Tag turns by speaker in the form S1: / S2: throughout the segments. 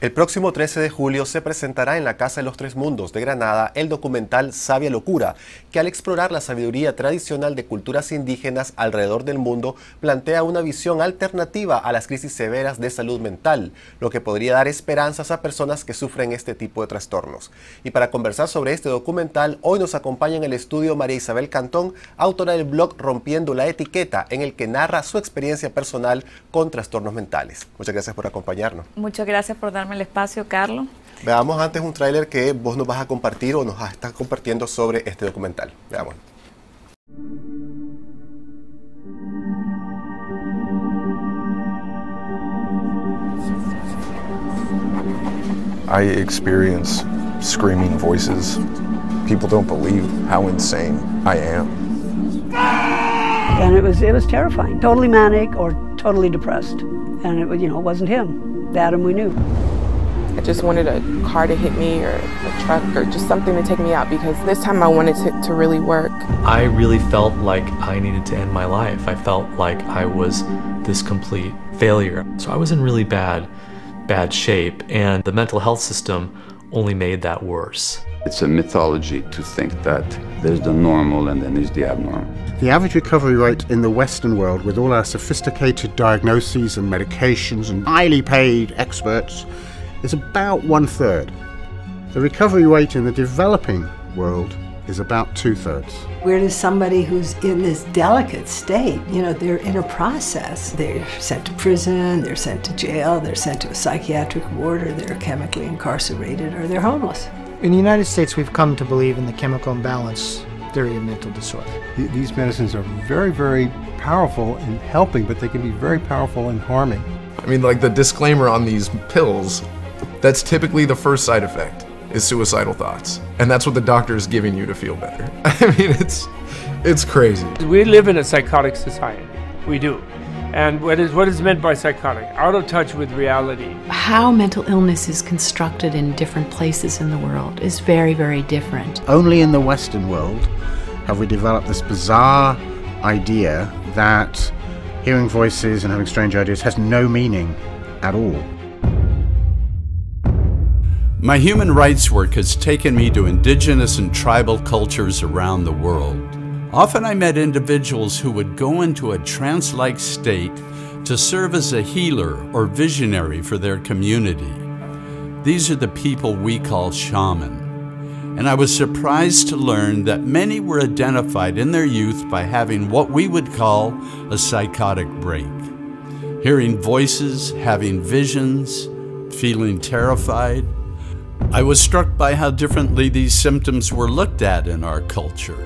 S1: El próximo 13 de julio se presentará en la Casa de los Tres Mundos de Granada el documental Sabia Locura, que al explorar la sabiduría tradicional de culturas indígenas alrededor del mundo plantea una visión alternativa a las crisis severas de salud mental, lo que podría dar esperanzas a personas que sufren este tipo de trastornos. Y para conversar sobre este documental, hoy nos acompaña en el estudio María Isabel Cantón, autora del blog Rompiendo la Etiqueta, en el que narra su experiencia personal con trastornos mentales. Muchas gracias por acompañarnos.
S2: Muchas gracias por darme el espacio, Carlos.
S1: Veamos antes un tráiler que vos nos vas a compartir o nos estás compartiendo sobre este documental. Veamos.
S3: I experience screaming voices. People don't believe how insane I am.
S4: And it was it was terrifying. Totally manic or totally depressed. And it was, you know, it wasn't him. The Adam we knew.
S5: I just wanted a car to hit me or a truck or just something to take me out because this time I wanted to, to really work.
S6: I really felt like I needed to end my life. I felt like I was this complete failure. So I was in really bad, bad shape, and the mental health system only made that worse.
S7: It's a mythology to think that there's the normal and then there's the abnormal.
S8: The average recovery rate in the Western world, with all our sophisticated diagnoses and medications and highly paid experts, is about one third. The recovery rate in the developing world is about two thirds.
S9: Where does somebody who's in this delicate state, you know, they're in a process. They're sent to prison, they're sent to jail, they're sent to a psychiatric ward, or they're chemically incarcerated, or they're homeless.
S10: In the United States, we've come to believe in the chemical imbalance theory of mental disorder.
S11: These medicines are very, very powerful in helping, but they can be very powerful in harming.
S3: I mean, like the disclaimer on these pills, that's typically the first side effect is suicidal thoughts. And that's what the doctor is giving you to feel better. I mean, it's it's crazy.
S12: We live in a psychotic society. We do. And what is what is meant by psychotic? Out of touch with reality.
S13: How mental illness is constructed in different places in the world is very, very different.
S8: Only in the Western world have we developed this bizarre idea that hearing voices and having strange ideas has no meaning at all.
S14: My human rights work has taken me to indigenous and tribal cultures around the world. Often I met individuals who would go into a trance like state to serve as a healer or visionary for their community. These are the people we call shaman. And I was surprised to learn that many were identified in their youth by having what we would call a psychotic break. Hearing voices, having visions, feeling terrified, I was struck by how differently these symptoms were looked at in our culture.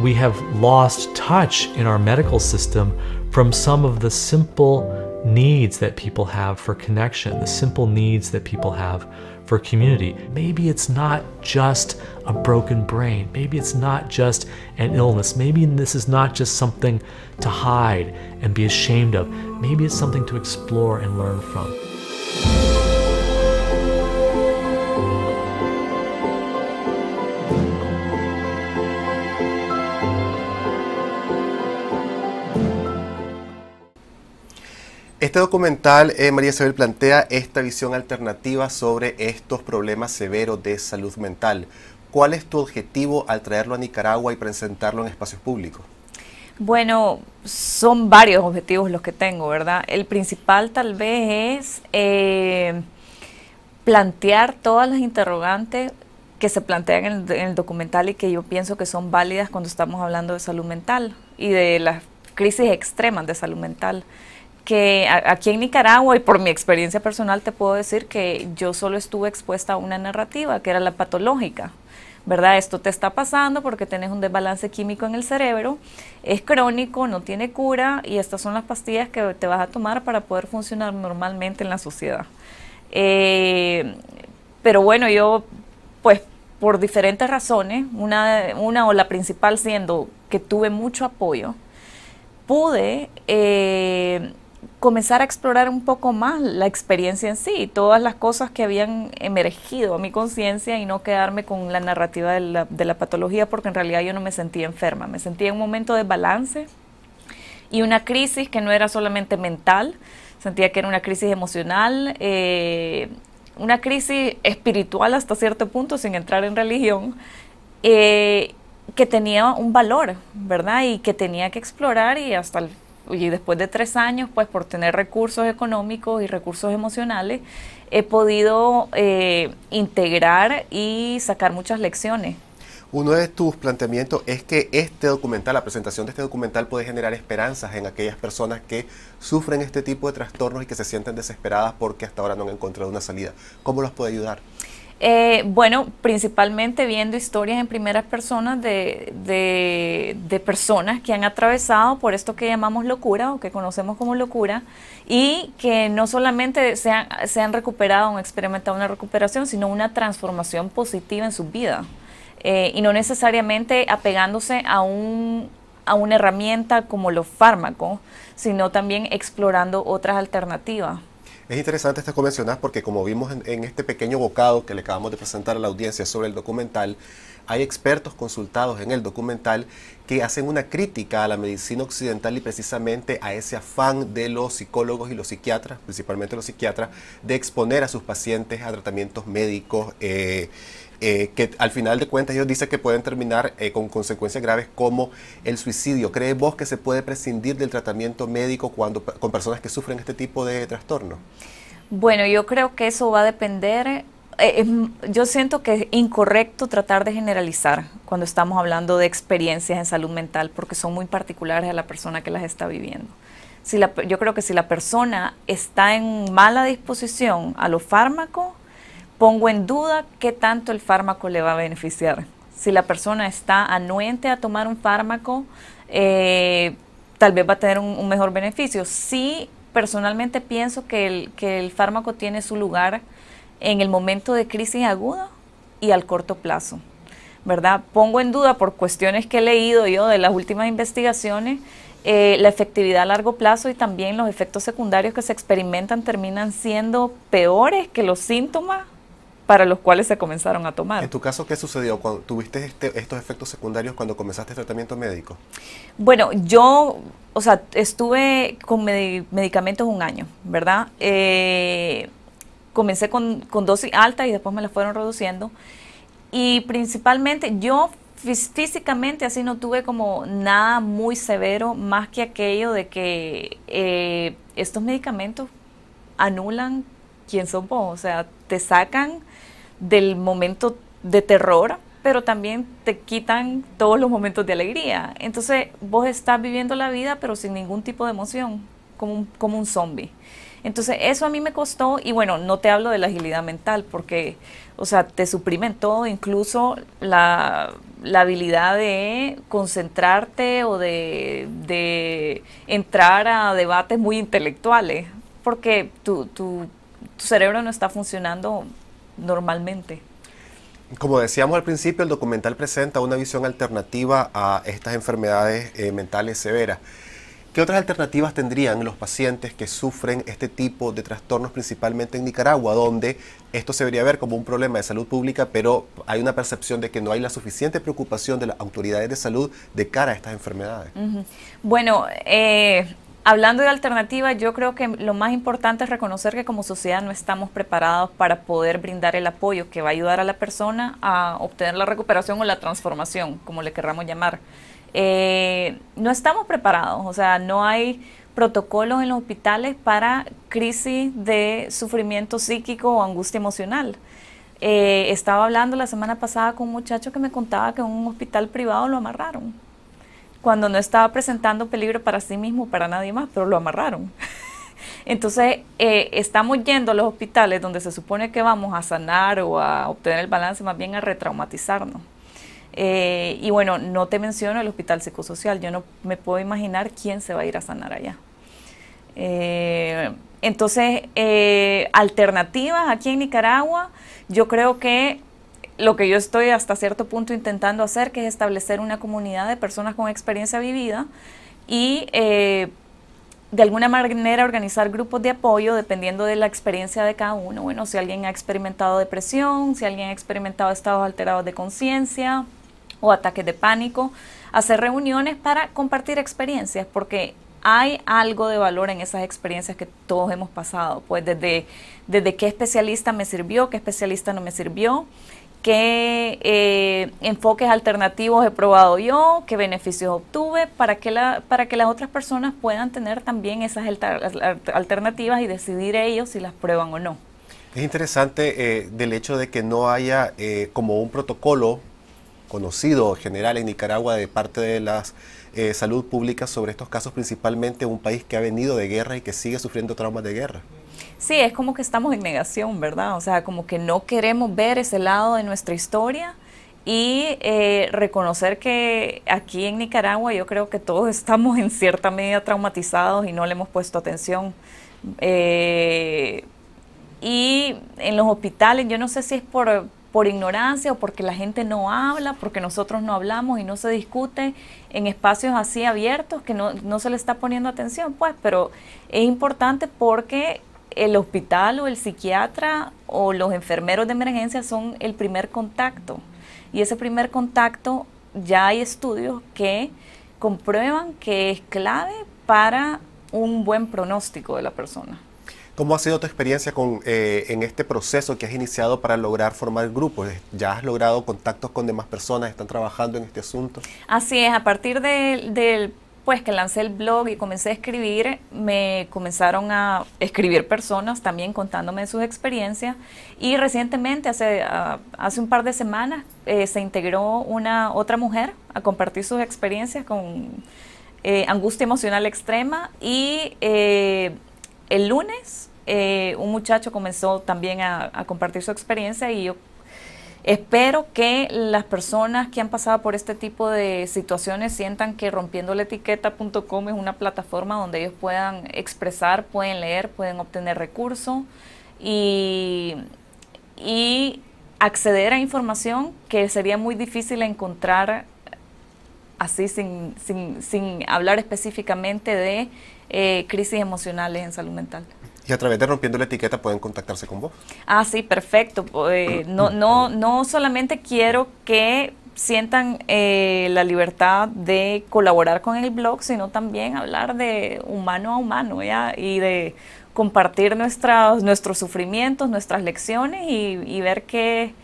S6: We have lost touch in our medical system from some of the simple needs that people have for connection, the simple needs that people have for community. Maybe it's not just a broken brain. Maybe it's not just an illness. Maybe this is not just something to hide and be ashamed of. Maybe it's something to explore and learn from.
S1: Este documental, eh, María Isabel, plantea esta visión alternativa sobre estos problemas severos de salud mental. ¿Cuál es tu objetivo al traerlo a Nicaragua y presentarlo en espacios públicos?
S2: Bueno, son varios objetivos los que tengo, ¿verdad? El principal tal vez es eh, plantear todas las interrogantes que se plantean en el, en el documental y que yo pienso que son válidas cuando estamos hablando de salud mental y de las crisis extremas de salud mental que aquí en Nicaragua y por mi experiencia personal te puedo decir que yo solo estuve expuesta a una narrativa que era la patológica. ¿Verdad? Esto te está pasando porque tienes un desbalance químico en el cerebro, es crónico, no tiene cura y estas son las pastillas que te vas a tomar para poder funcionar normalmente en la sociedad. Eh, pero bueno, yo pues por diferentes razones, una, una o la principal siendo que tuve mucho apoyo, pude eh, comenzar a explorar un poco más la experiencia en sí, todas las cosas que habían emergido a mi conciencia y no quedarme con la narrativa de la, de la, patología porque en realidad yo no me sentía enferma, me sentía en un momento de balance y una crisis que no era solamente mental, sentía que era una crisis emocional, eh, una crisis espiritual hasta cierto punto, sin entrar en religión, eh, que tenía un valor, ¿verdad? Y que tenía que explorar y hasta y después de tres años, pues por tener recursos económicos y recursos emocionales, he podido eh, integrar y sacar muchas lecciones.
S1: Uno de tus planteamientos es que este documental, la presentación de este documental puede generar esperanzas en aquellas personas que sufren este tipo de trastornos y que se sienten desesperadas porque hasta ahora no han encontrado una salida. ¿Cómo los puede ayudar?
S2: Eh, bueno, principalmente viendo historias en primeras personas de, de, personas que han atravesado por esto que llamamos locura o que conocemos como locura y que no solamente se han, recuperado han experimentado una recuperación, sino una transformación positiva en su vida. Eh, y no necesariamente apegándose a, un, a una herramienta como los fármacos, sino también explorando otras alternativas.
S1: Es interesante esto que porque como vimos en, este pequeño bocado que le acabamos de presentar a la audiencia sobre el documental, hay expertos consultados en el documental que hacen una crítica a la medicina occidental y precisamente a ese afán de los psicólogos y los psiquiatras, principalmente los psiquiatras, de exponer a sus pacientes a tratamientos médicos. Eh, eh, que al final de cuentas ellos dicen que pueden terminar eh, con consecuencias graves como el suicidio. ¿Crees vos que se puede prescindir del tratamiento médico cuando, con personas que sufren este tipo de trastorno?
S2: Bueno, yo creo que eso va a depender. Eh, yo siento que es incorrecto tratar de generalizar cuando estamos hablando de experiencias en salud mental porque son muy particulares a la persona que las está viviendo. Si la, yo creo que si la persona está en mala disposición a los fármacos, pongo en duda qué tanto el fármaco le va a beneficiar. Si la persona está anuente a tomar un fármaco, eh, tal vez va a tener un, mejor beneficio. Sí, personalmente pienso que el, que el fármaco tiene su lugar en el momento de crisis aguda y al corto plazo. ¿verdad? Pongo en duda por cuestiones que he leído yo de las últimas investigaciones eh, la efectividad a largo plazo y también los efectos secundarios que se experimentan terminan siendo peores que los síntomas para los cuales se comenzaron a tomar.
S1: En tu caso, ¿qué sucedió cuando tuviste este, estos efectos secundarios cuando comenzaste el tratamiento médico?
S2: Bueno, yo, o sea, estuve con medicamentos un año, ¿verdad? Eh, comencé con, con dosis alta y después me la fueron reduciendo. Y principalmente yo físicamente así no tuve como nada muy severo, más que aquello de que eh, estos medicamentos anulan quién somos, o sea, te sacan del momento de terror, pero también te quitan todos los momentos de alegría. Entonces vos estás viviendo la vida, pero sin ningún tipo de emoción, como un, como un zombie. Entonces eso a mí me costó, y bueno, no te hablo de la agilidad mental, porque, o sea, te suprimen todo, incluso la, habilidad de concentrarte o de, de, entrar a debates muy intelectuales, porque tu, tu, tu cerebro no está funcionando normalmente.
S1: Como decíamos al principio, el documental presenta una visión alternativa a estas enfermedades eh, mentales severas. ¿Qué otras alternativas tendrían los pacientes que sufren este tipo de trastornos, principalmente en Nicaragua, donde esto se debería ver como un problema de salud pública, pero hay una percepción de que no hay la suficiente preocupación de las autoridades de salud de cara a estas enfermedades?
S2: Bueno, eh, Hablando de alternativas, yo creo que lo más importante es reconocer que como sociedad no estamos preparados para poder brindar el apoyo que va a ayudar a la persona a obtener la recuperación o la transformación, como le querramos llamar. Eh, no estamos preparados, o sea, no hay protocolos en los hospitales para crisis de sufrimiento psíquico o angustia emocional. Eh, estaba hablando la semana pasada con un muchacho que me contaba que en un hospital privado lo amarraron cuando no estaba presentando peligro para sí mismo, para nadie más, pero lo amarraron. Entonces, eh, estamos yendo a los hospitales donde se supone que vamos a sanar o a obtener el balance, más bien a retraumatizarnos. Eh, y bueno, no te menciono el hospital psicosocial, yo no me puedo imaginar quién se va a ir a sanar allá. Eh, entonces, alternativas aquí en Nicaragua, yo creo que lo que yo estoy hasta cierto punto intentando hacer, que es establecer una comunidad de personas con experiencia vivida y eh, de alguna manera organizar grupos de apoyo dependiendo de la experiencia de cada uno. Bueno, si alguien ha experimentado depresión, si alguien ha experimentado estados alterados de conciencia o ataques de pánico, hacer reuniones para compartir experiencias, porque hay algo de valor en esas experiencias que todos hemos pasado, pues desde, desde qué especialista me sirvió, qué especialista no me sirvió, qué eh, enfoques alternativos he probado yo, qué beneficios obtuve, para que, la, para que las otras personas puedan tener también esas alternativas y decidir ellos si las prueban o no.
S1: Es interesante eh, del hecho de que no haya eh, como un protocolo conocido general en Nicaragua de parte de las salud pública sobre estos casos, principalmente un país que ha venido de guerra y que sigue sufriendo traumas de guerra.
S2: Sí, es como que estamos en negación, ¿verdad? O sea, como que no queremos ver ese lado de nuestra historia y eh, reconocer que aquí en Nicaragua yo creo que todos estamos en cierta medida traumatizados y no le hemos puesto atención. Eh, y en los hospitales, yo no sé si es por, por ignorancia o porque la gente no habla, porque nosotros no hablamos y no se discute en espacios así abiertos que no, no se le está poniendo atención, pues, pero es importante porque el hospital o el psiquiatra o los enfermeros de emergencia son el primer contacto. Y ese primer contacto ya hay estudios que comprueban que es clave para un buen pronóstico de la persona.
S1: ¿Cómo ha sido tu experiencia con, eh, en este proceso que has iniciado para lograr formar grupos? ¿Ya has logrado contactos con demás personas? ¿Están trabajando en este asunto?
S2: Así es, a partir del pues que lancé el blog y comencé a escribir, me comenzaron a escribir personas también contándome sus experiencias. Y recientemente, hace, ah, hace un par de semanas, eh, se integró una otra mujer a compartir sus experiencias con eh, angustia emocional extrema. Y eh, el lunes un muchacho comenzó también a, a compartir su experiencia y yo Espero que las personas que han pasado por este tipo de situaciones sientan que rompiendo la etiqueta.com es una plataforma donde ellos puedan expresar, pueden leer, pueden obtener recursos y, acceder a información que sería muy difícil encontrar así sin, hablar específicamente de eh, crisis emocionales en salud mental.
S1: Y a través de Rompiendo la Etiqueta pueden contactarse con vos.
S2: Ah, sí, perfecto. Eh, no, no, no solamente quiero que sientan eh, la libertad de colaborar con el blog, sino también hablar de humano a humano ¿ya? y de compartir nuestras, nuestros sufrimientos, nuestras lecciones y, ver que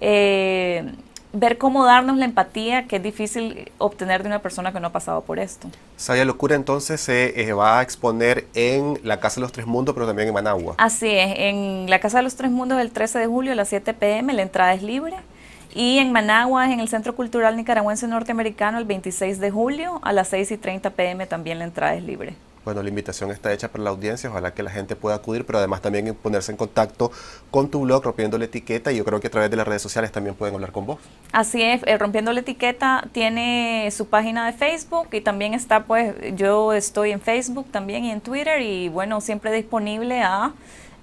S2: eh, ver cómo darnos la empatía que es difícil obtener de una persona que no ha pasado por esto.
S1: Sabia Locura entonces se eh, va a exponer en la Casa de los Tres Mundos, pero también en Managua.
S2: Así es, en la Casa de los Tres Mundos el 13 de julio a las 7 pm, la entrada es libre. Y en Managua, en el Centro Cultural Nicaragüense Norteamericano, el 26 de julio a las 6 y 30 pm también la entrada es libre.
S1: Bueno, la invitación está hecha para la audiencia, ojalá que la gente pueda acudir, pero además también ponerse en contacto con tu blog, Rompiendo la Etiqueta, y yo creo que a través de las redes sociales también pueden hablar con vos.
S2: Así es, eh, Rompiendo la Etiqueta tiene su página de Facebook y también está, pues, yo estoy en Facebook también y en Twitter, y bueno, siempre disponible a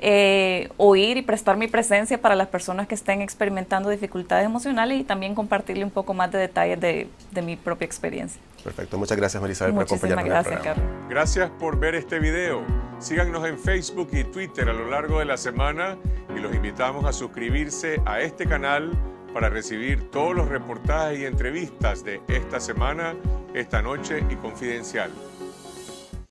S2: eh, oír y prestar mi presencia para las personas que estén experimentando dificultades emocionales y también compartirle un poco más de detalles de, mi propia experiencia.
S1: Perfecto, muchas gracias Marisabel por acompañarnos.
S15: Gracias, Carlos. Gracias por ver este video. Síganos en Facebook y Twitter a lo largo de la semana y los invitamos a suscribirse a este canal para recibir todos los reportajes y entrevistas de esta semana, esta noche y confidencial.